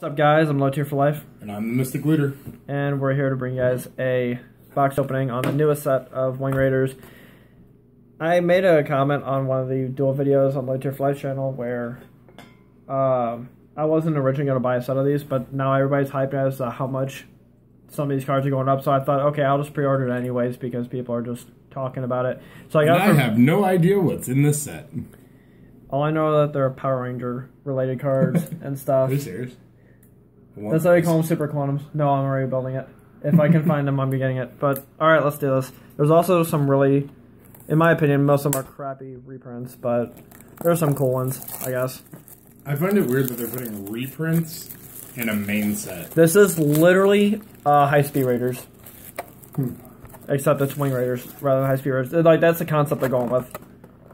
What's up, guys? I'm Low Tier for Life, And I'm the Mystic Leader. and we're here to bring you guys a box opening on the newest set of Wing Raiders. I made a comment on one of the duel videos on Low Tier for Life channel where um, I wasn't originally going to buy a set of these, but now everybody's hyped as to how much some of these cards are going up. So I thought, okay, I'll just pre-order it anyways because people are just talking about it. So I got I have no idea what's in this set. all I know that they're Power Ranger related cards and stuff. Are you serious? One That's we piece. call them super quantums. No, I'm already building it. If I can find them, I'm getting it. But alright, let's do this. There's also some really, in my opinion, most of them are crappy reprints, but there's some cool ones, I guess. I find it weird that they're putting reprints in a main set. This is literally uh, High Speed Raiders. Hmm. Except it's Wing Raiders rather than High Speed Raiders. Like, that's the concept they're going with.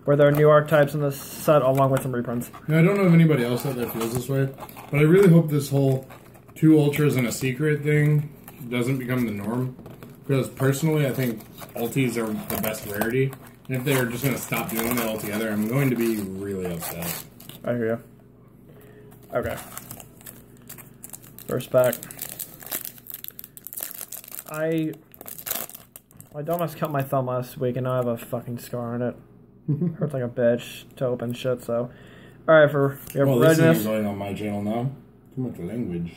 Where there are new archetypes in this set along with some reprints. Now, I don't know if anybody else out there feels this way, but I really hope this whole two ultras and a secret thing doesn't become the norm. Because personally, I think ultis are the best rarity. And if they're just going to stop doing that altogether, I'm going to be really upset. I hear you. Okay. First pack. I I almost cut my thumb last week and now I have a fucking scar on it. Hurts like a bitch to open shit, so Alright, for we have Well, this redness. going on my channel now. Too much language.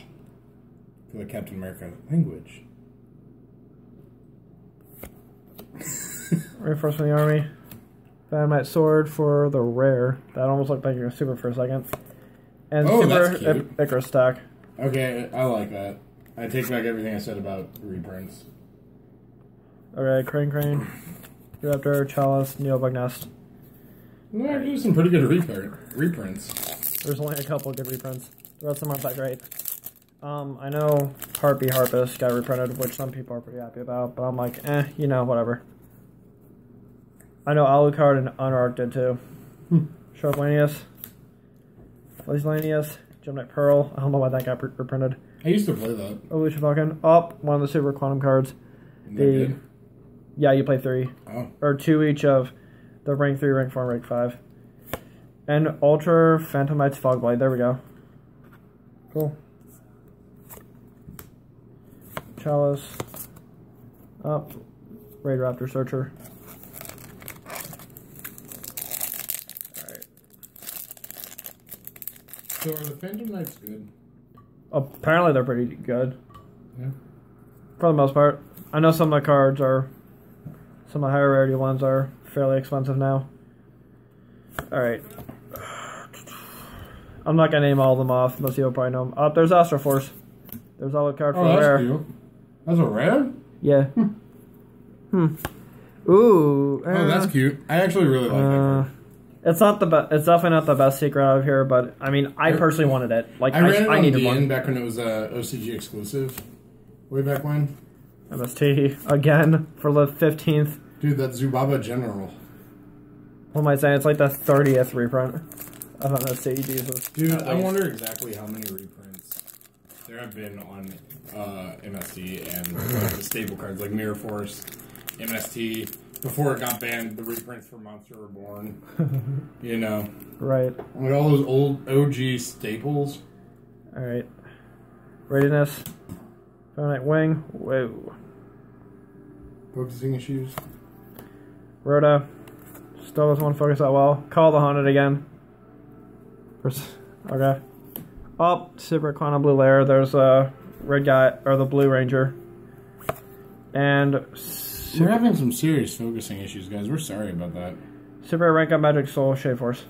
For the Captain America language. Reinforcement of the army. Dynamite sword for the rare. That almost looked like a super for a second. And Oh, super Icarus Attack. Okay, I like that. I take back everything I said about reprints. Okay, Crane Crane. Raptor, Chalice, Neobug Nest. No, actually, some pretty good reprint, reprints. There's only a couple good reprints. The rest of them aren't that great. Um, I know Harpie Harpist got reprinted, which some people are pretty happy about, but I'm like, eh, you know, whatever. I know Alucard and Unark did too. Hmm. Sharplanius, Lanius, Gem-Knight Pearl. I don't know why that got re- reprinted. I used to play that. Evolution Falcon. Up, one of the Super Quantum cards. The-? Yeah, you play three. Oh, or two each of the rank three, rank four, and rank five. And Ultra Phantom Knights' Fogblade. There we go. Cool. Chalice. Up. Oh, Raid Raptor Searcher. Alright. so are the Phantom Knights good? Apparently they're pretty good. Yeah. For the most part. I know some of the cards are some of the higher rarity ones are fairly expensive now. Alright. I'm not gonna name all of them off, most people probably know them. Oh, there's Astro Force. There's all the card for Oh, that's rare. cute. That's a rare? Yeah. hmm. Ooh. Oh, that's eh. cute. I actually really like that Uh, card. it's not the best. It's definitely not the best secret out of here, but I mean, I personally wanted it. Like, I I, ran it I, on needed one. back when it was a OCG exclusive. Way back when. MST again for the 15th. Dude, that Zubaba General. What am I saying? It's like the 30th reprint of MST. Jesus. Dude, I wonder exactly how many reprints there have been on uh, MST and like, the staple cards like Mirror Force, MST. Before it got banned, the reprints for Monster Reborn. you know, Right. like all those old OG staples. All right. Readiness. Finite Wing. Whoa. Focusing issues. Rhoda. Still doesn't want to focus that well. Call the Haunted again. Okay. Up. Super Quantum Blue Layer. There's a red guy, or the Blue Ranger. And We're having some serious focusing issues, guys. We're sorry about that. Super Rank Up Magic Soul Shave Force.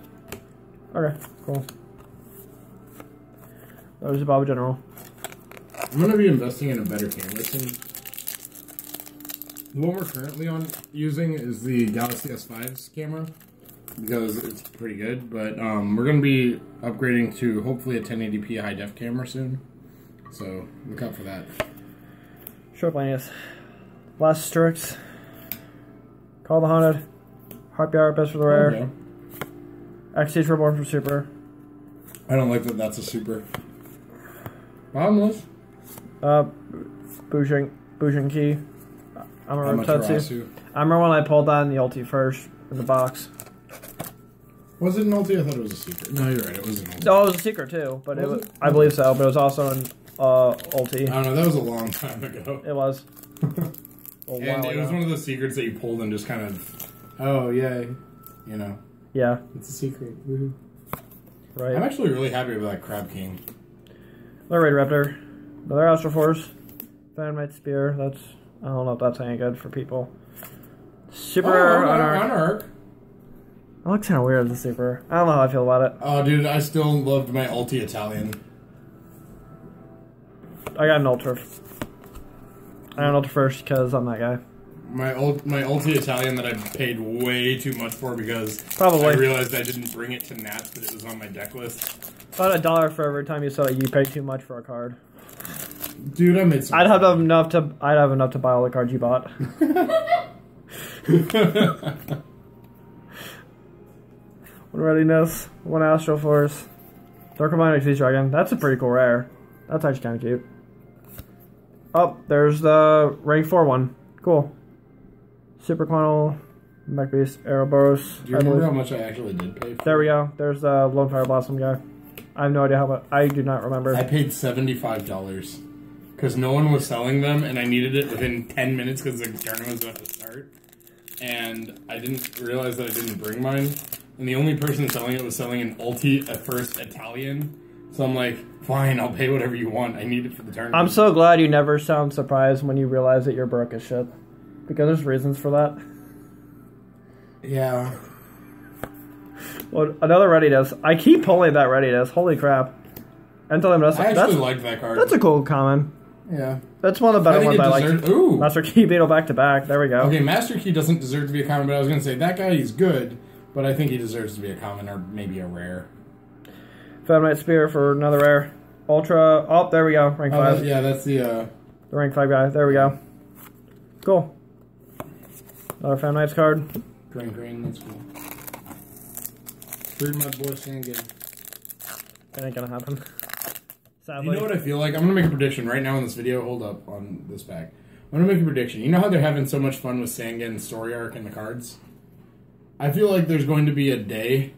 Okay, cool. There's Bob General. I'm gonna be investing in a better camera soon. The one we're currently on using is the Galaxy S5's camera because it's pretty good. But um, we're gonna be upgrading to hopefully a 1080p high def camera soon. So look out for that. Short Lanius. Last Strix. Call the Haunted. Harpie Harpist for the Rare. Okay. Xyz Reborn for Super. I don't like that. That's a super. Bottomless. Uh, Bujin, Bujin Key. I'm a Tetsu. I remember when I pulled that in the ulti first in the box. Was it an ulti? I thought it was a secret. No, you're right. It was an ulti. No, it was a secret too, but it Was was, it? I believe so. But it was also an uh, ulti. I don't know. That was a long time ago. It was. And it was one of those secrets that you pulled and just kind of, oh yay, you know, Yeah, it's a secret. Right. I'm actually really happy with that Crab King. Another Raid Raptor. Another Astral Force. Dynamite Spear. That's I don't know if that's any good for people. Super oh, on on, on arc. It looks kind of weird as a super. I don't know how I feel about it. Oh, dude, I still loved my ulti Italian. I got an ultra. I got an ultra first because I'm that guy. My ult, my ulti Italian that I paid way too much for because Probably. I realized I didn't bring it to Nats, but it was on my deck list. About a dollar for every time you sell it, you pay too much for a card. Dude, I made some. I'd have enough to. I'd have enough to buy all the cards you bought. Readiness, one Astral Force, Dark Mind Sea Dragon. That's a pretty cool rare. That's actually kind of cute. Oh, there's the rank four one. Cool. Super Quantal, Mech Beast, Aeroboros. Do you I remember how much I actually did pay for? There we go. There's the Lone Fire Blossom guy. I have no idea how much. I do not remember. I paid seventy five dollars because no one was selling them, and I needed it within ten minutes because the tournament was about to start. And I didn't realize that I didn't bring mine, and the only person selling it was selling an ulti at first Italian. So I'm like, fine, I'll pay whatever you want. I need it for the tournament. I'm so glad you never sound surprised when you realize that you're broke as shit. Because there's reasons for that. yeah. Well, another readiness. I keep pulling that readiness. Holy crap. Until I'm I actually that's, liked that card. that's a cool common. yeah. That's one of the better think ones it I like. Ooh. Master Key Beetle back to back. There we go. Okay, Master Key doesn't deserve to be a common, but I was gonna say that guy is good, but I think he deserves to be a common or maybe a rare. Phantom Knights' Spear for another rare. Ultra. Oh, there we go. Rank Oh, 5. that- yeah, that's the. uh The rank 5 guy. There we go. Cool. Another Feminite's card. Green, green, that's cool. Screwed my boy Sangan. That ain't gonna happen. Sadly. You know what I feel like? I'm gonna make a prediction right now in this video. Hold up on this pack. I'm gonna make a prediction. You know how they're having so much fun with Sangan's story arc and the cards? I feel like there's going to be a day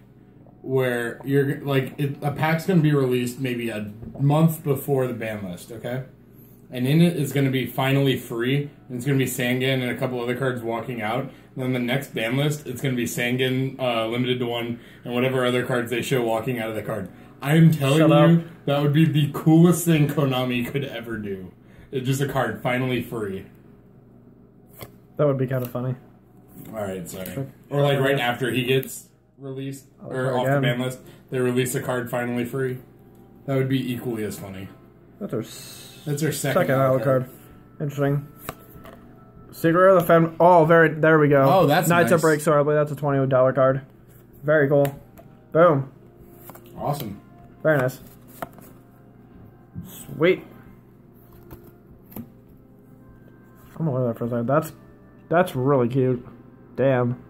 where you're like it, a pack's gonna be released maybe a month before the ban list, okay? And in it is going to be finally free, and it's going to be Sangan and a couple other cards walking out. And then the next ban list, it's going to be Sangan uh, limited to one, and whatever other cards they show walking out of the card. I am telling Shut you, up. that would be the coolest thing Konami could ever do. It's just a card finally free. That would be kind of funny. All right, sorry. Or like right after he gets released oh, or try off the ban list, they release a card finally free. That would be equally as funny. That's our s- That's their second, second wild card. Interesting. Secret of the Fem. Oh, very. There we go. Oh, that's Knights nice. of Break Sword. I believe that's a twenty dollar card. Very cool. Boom. Awesome. Very nice. Sweet. I'm gonna wear that for a second. That's that's really cute. Damn.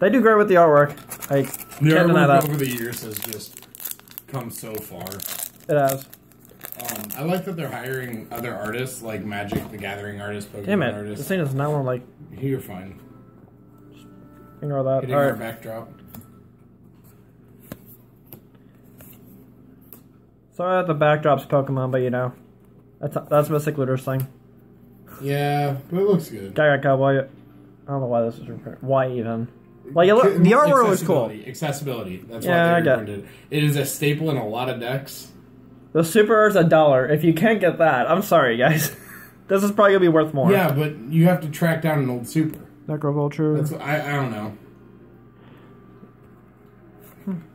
They do great with the artwork. Like The can't deny that. over the years has just come so far. It has. Um, I like that they're hiring other artists like Magic the Gathering artists, Pokemon Damn it. This artists. thing is not one like You're fine. ignore that. Hitting All our right. backdrop. Sorry that the backdrop's Pokemon, but you know, that's that's basically Looter's thing. Yeah, but it looks good. Guy got Cowboy. I don't know why this is reprinted. Why even? Like it look, the artwork was cool. Accessibility. Accessibility. That's Yeah, why I they get- reprinted it. It is a staple in a lot of decks. The super is a dollar. If you can't get that, I'm sorry, guys. this is probably gonna be worth more. Yeah, but you have to track down an old super. Necro Vulture. That's I, I don't know.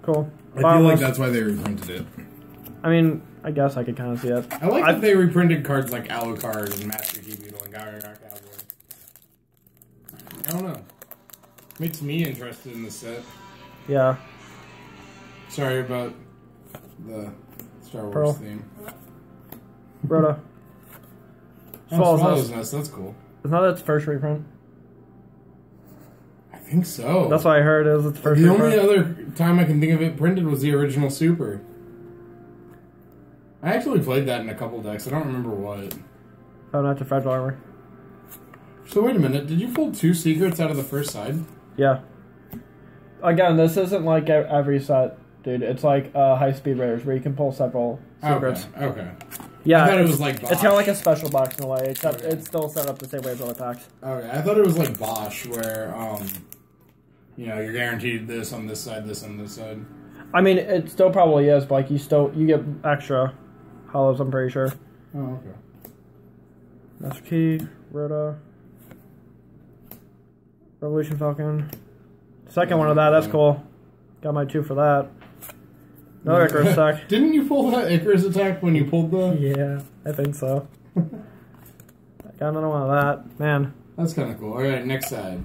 cool. I Final feel like list. that's why they reprinted it. I mean, I guess I could kind of see it. I like I- that they reprinted cards like Alucard and Master Key Beetle and Gagaga Cowboy. I don't know. Makes me interested in the set. Yeah. Sorry about the Star Wars Pearl. theme. Rhoda. Oh, Swallow's Swallow's Nest. That's cool. It's not its first reprint. I think so. That's what I heard. Is its first the reprint. only other time I can think of it printed was the original Super. I actually played that in a couple decks. I don't remember what. Oh, not the fragile armor. So wait a minute. Did you pull two secrets out of the first side? Yeah. Again, this isn't like every set, dude. It's like uh, high speed raiders where you can pull several secrets. Okay. Okay. Yeah, I thought it it's, was like it's kind of like a special box in a way, except Okay. it's still set up the same way as other packs. Okay. I thought it was like Bosch, where um, you know, you're guaranteed this on this side, this on this side. I mean, it still probably is, but like you still you get extra hollows. I'm pretty sure. Oh, okay. Master Key, Rhoda, Revolution Falcon. Second one of that. That's cool. Got my two for that. Another Icarus attack. Didn't you pull that Icarus attack when you pulled the? Yeah, I think so. Got another one of that. Man. That's kind of cool. All right, next side.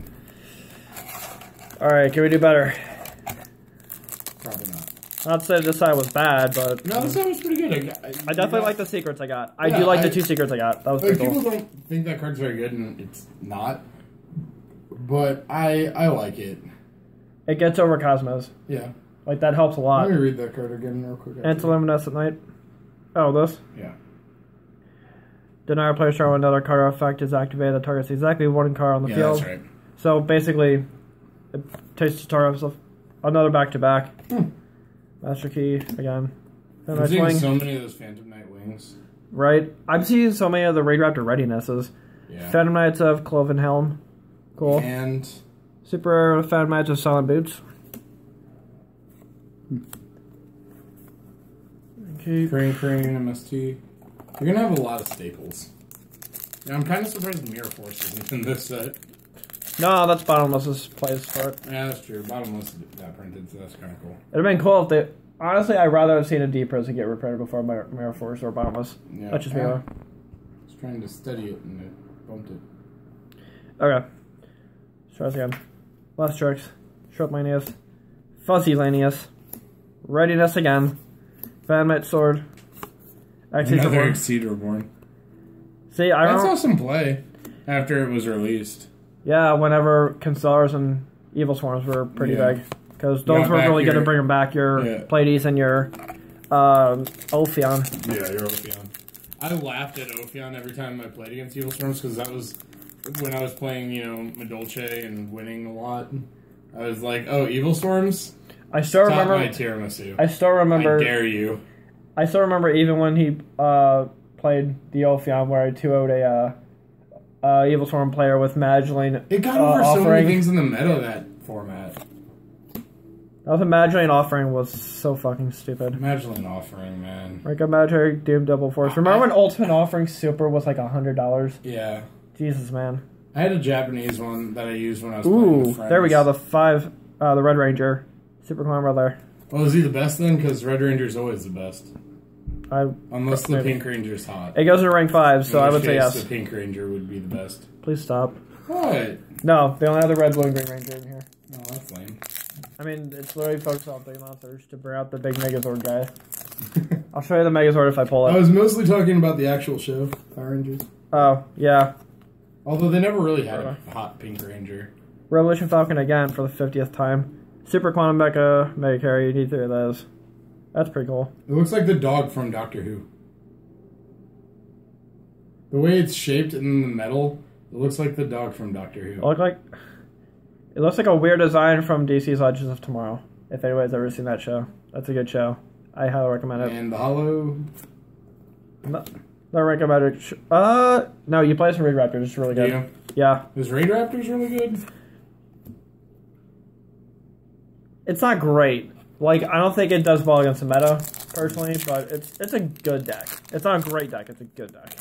All right, can we do better? Probably not. Not to say this side was bad, but No, this side was pretty good. I, got- I definitely like the secrets I got. I Yeah, do like the two secrets I got. That was Like pretty people don't think that card's very good, and it's not. But I I like it. It gets over Cosmos. Yeah. Like that helps a lot. Let me read that card again real quick. And it's Luminescent Night. Oh, this. Yeah. Deny a player's turn when another card effect is activated that targets exactly one card on the Yeah, field. that's right. So basically, it takes the target off another back to back. Master Key again. And I'm seeing so many of those Phantom Knight wings. Right. I'm seeing so many of the Raid Raptor readinesses. Yeah. Phantom Knights of Cloven Helm. Cool. And Super Rare Phantom Knights of Silent Boots. Okay. Crane Crane MST. You're gonna have a lot of staples. Yeah, I'm kind of surprised Mirror Force isn't in this set. No, that's Bottomless's place for it. Yeah, that's true. Bottomless got printed, so that's kind of cool. It'd have been cool if they. Honestly, I'd rather have seen a Deep Prison get reprinted before Mirror, Mirror Force or Bottomless. Yeah. That's just me. Yeah. though. I was trying to steady it and it bumped it. Okay. Let's try this again. Last Strix. Short Lanius. Fuzzy Lanius. Readiness again. Phantom Knights' Sword. Another Reborn. Xyz Reborn. See, I That's awesome play after it was released. Yeah, whenever Constellars and Evil Swarms were pretty Yeah. big. Because those were really good your- to bring them back. Your Yeah. Pleiades and your um, Ophion. Yeah, you're Ophion. I laughed at Ophion every time I played against Evil Swarms because that was when I was playing, you know, Madolche and winning a lot. I was like, oh, Evil Storms? I still Top remember. my tiramisu. I still remember. I dare you. I still remember even when he uh, played the Ophion, where I 2 0'd a uh, uh, Evil Swarm player with Magileine. It got uh, over so many things in the meta that format. That was a Mageline offering was so fucking stupid. Mageline offering, man. Like a Magic Doom Double Force. Remember when Ultimate Offering Super was like a hundred dollars? Yeah. Jesus, man. I had a Japanese one that I used when I was playing with Ooh, friends. there we go. The five, uh, the Red Ranger, Super Clan Brother. Well, is he the best then? Because Red Ranger's always the best. I Unless the Maybe. Pink Ranger's hot. it goes into rank five, so In I which would say case, yes. The Pink Ranger would be the best. Please stop. What? No, they only have the red, blue, and green Ranger in here. Oh, that's lame. I mean, it's literally focused on three monsters to bring out the big Megazord guy. I'll show you the Megazord if I pull it. I was mostly talking about the actual show, Power Rangers. Oh, yeah. Although they never really had a hot Pink Ranger. Revolution Falcon again for the 50th time. Super Quantum Mecha, Mega Carry, you need three of those. That's pretty cool. It looks like the dog from Doctor Who. The way it's shaped in the metal, it looks like the dog from Doctor Who. It look like it looks like a weird design from DC's Legends of Tomorrow. If anybody's ever seen that show, that's a good show. I highly recommend it. And the hollow. Not, not recommended. Uh, no, you play some Raid Raptors. It's really good. Yeah. Yeah, Is Raid Raptors really good? it's not great. Like I don't think it does well against the meta personally, but it's it's a good deck. It's not a great deck. It's a good deck.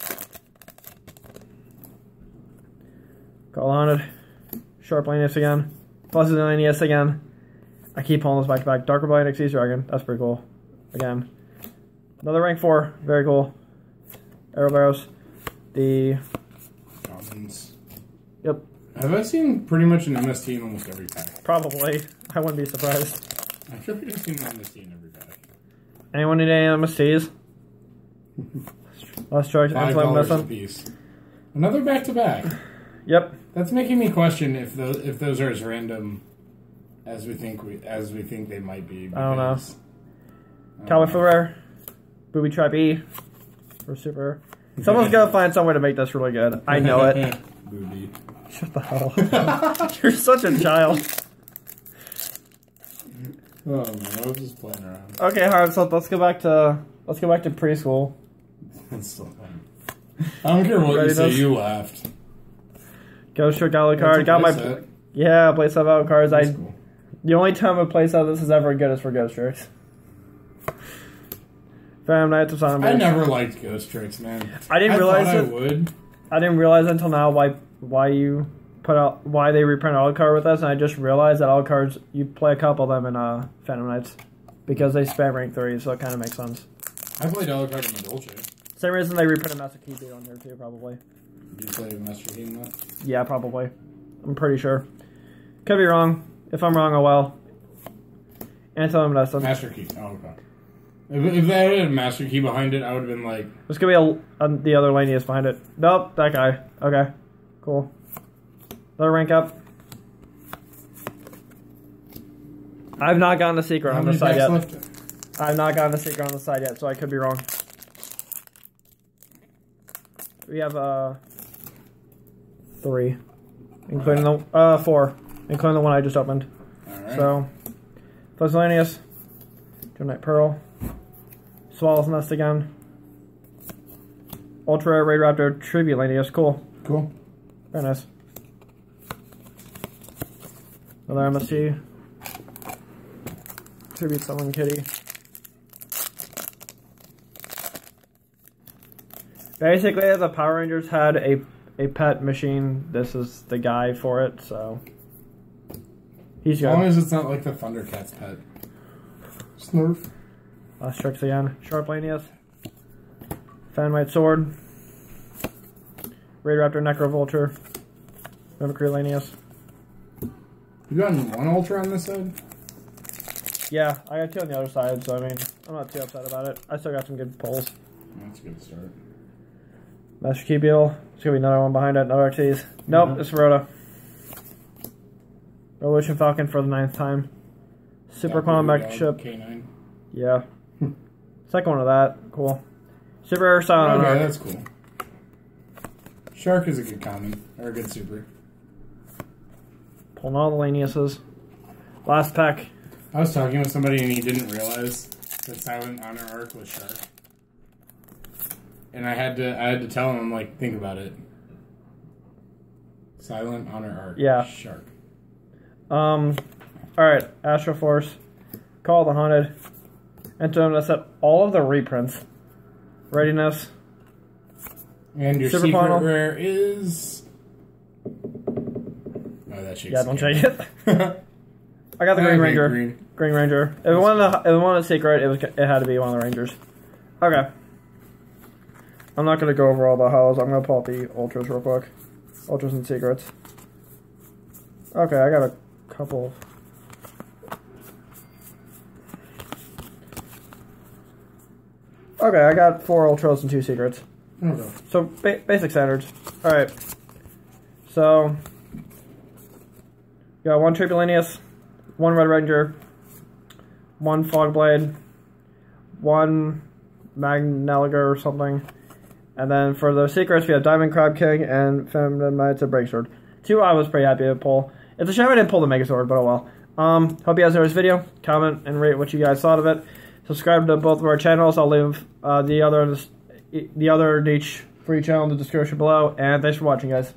Call Haunted. Sharp Lanius again. Fuzzy Lanius again. I keep pulling this back to back. Darker Blind Xyz Dragon. That's pretty cool. Again. Another rank 4. Very cool. Aeroboros. The. Commons. Yep. Have I seen pretty much an MST in almost every pack? Probably. I wouldn't be surprised. I feel like I've seen an MST in every pack. Anyone need any MSTs? Last Strix. Five dollars a piece. Another back to back. Yep. That's making me question if those if those are as random as we think we as we think they might be. I don't know. because- I don't Cowboy know. for rare. Booby Trap E. For super. Someone's gonna find some way to make this really good. I know it. Booby. Shut the hell up. You're such a child. Oh man, I was just playing around. Okay, alright, so let's go back to let's go back to preschool. It's still fun. I don't care what Ready, you say. Dust? You laughed. Ghost Trick Alucard. That's Got my playset. yeah, play some out cards. That's I cool. the only time a play set this is ever good is for Ghost Tricks. Phantom Knights of Silent I never liked Ghost Tricks, man. I didn't I realize it. I would. I didn't realize until now why why you put out why they reprint all card with us, and I just realized that all cards you play a couple of them in uh, Phantom Knights because they spam rank three, so it kind of makes sense. I played Alucard in the Dolce. Same reason they reprinted Master Key Beat on here too, probably. Did you play Master King that? Yeah, probably. I'm pretty sure. Could be wrong. If I'm wrong, oh well. Anton. Master Key. Oh, okay. If, if that had a Master Key behind it, I would have been like, There's gonna be a, a the other Lanius behind it. Nope, that guy. Okay, cool. Another rank up. I've not gotten a secret how on the side yet. left? I've not gotten a secret on the side yet, so I could be wrong. We have uh three, including the uh four, including the one I just opened. So, Fuzzy Lanius, Night Pearl, Swallow's Nest again, Ultra Raid Raptor, Tribute Tribulanius, cool, cool. very nice. Another MSC, Tribute Summon Kitty. Basically, the Power Rangers had a a pet machine. This is the guy for it, so he's As good. long as it's not like the Thundercats pet. Snarf. Last Strix again. Sharp Lanius. Phantom Knights' Sword. Raid Raptor Necro Vulture. Mimicry Lanius. You gotten one Ultra on this side? Yeah, I got two on the other side, so I mean, I'm not too upset about it. I still got some good pulls. That's a good start. Master Key Beetle. There's gonna be another one behind it, another Ortiz. Nope, Mhm. it's Rota. Revolution Falcon for the ninth time. Super. Quantum Mech Ship. K9. Yeah. Second one of that. Cool. Super Air Silent Okay, that's cool. Shark is a good common, or a good super. Pulling all the Laniuses. Last pack. I was talking with somebody and he didn't realize that Silent Honor Arc was Shark. And I had to I had to tell him, like, think about it. Silent Honor Arc. Yeah. Shark. Um, alright, Astro Force, Call the Haunted, Enter them to set all of the reprints. Readiness, And your Super secret Funnel. rare is Oh that yeah, don't check it. I got the Green Ranger. green. Green Ranger. If it wanted if it wanted a secret, it was it had to be one of the Rangers. Okay. I'm not gonna go over all the hows. I'm gonna pull out the ultras real quick. Ultras and secrets. Okay, I got a couple. Okay, I got four ultras and two secrets. Okay. So ba- basic standards. All right. So got one Tribute Lanius, one Red Ranger, one Fogblade, one Magnaliger or something, and then for the secrets we have Diamond Crab King and Feminine Knights of Breaksword. Two I was pretty happy to pull. It's a shame I didn't pull the Megazord, but oh well. Um, hope you guys enjoyed this video. Comment and rate what you guys thought of it. Subscribe to both of our channels. I'll leave uh, the other the other each each channel in the description below. And thanks for watching, guys.